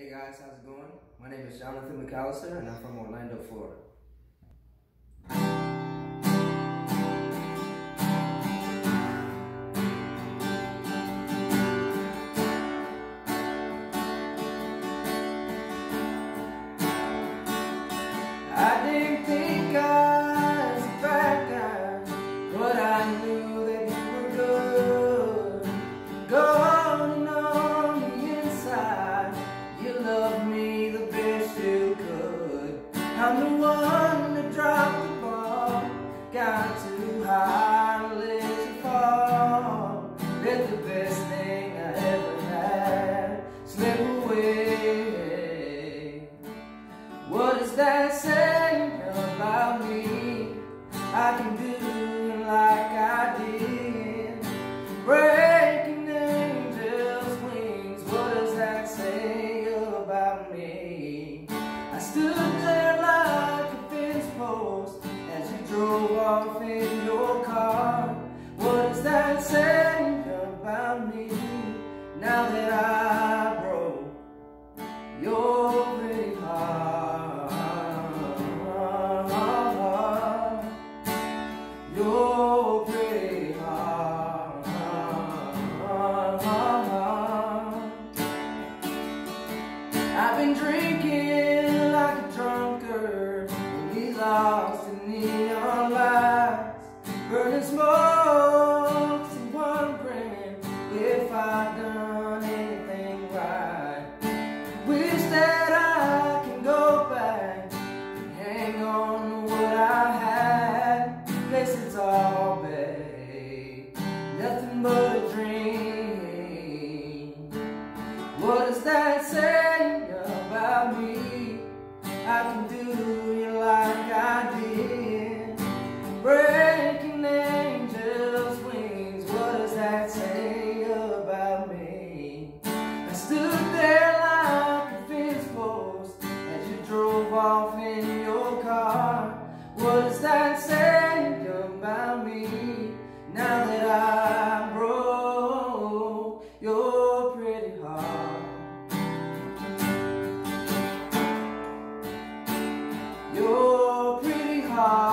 Hey guys, how's it going? My name is Jonathan McAlister and I'm from Orlando, Florida. That say about me? I can do like I did. Breaking angels' wings. What does that say about me? I stood there like a fence post as you drove off in I've done anything right. Wish that I can go back and hang on to what I had. Guess it's all babe, nothing but a dream. What does that say about me? I can do off in your car. Was that saying about me now that I broke your pretty heart your pretty heart.